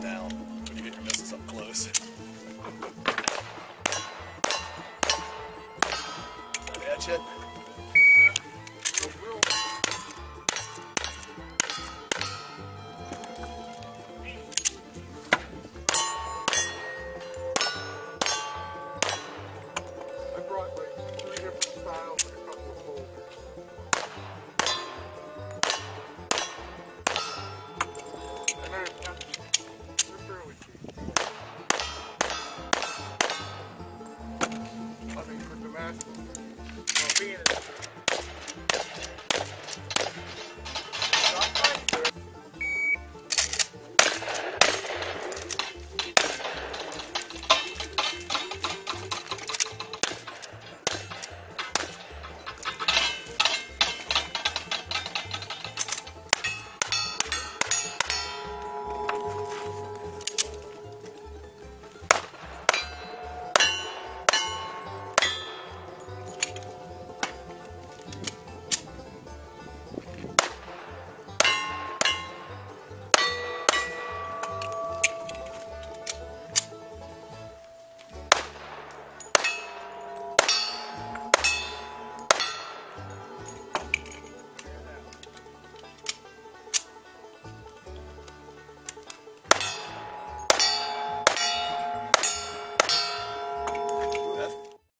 down when you get your missiles up close. Catch it.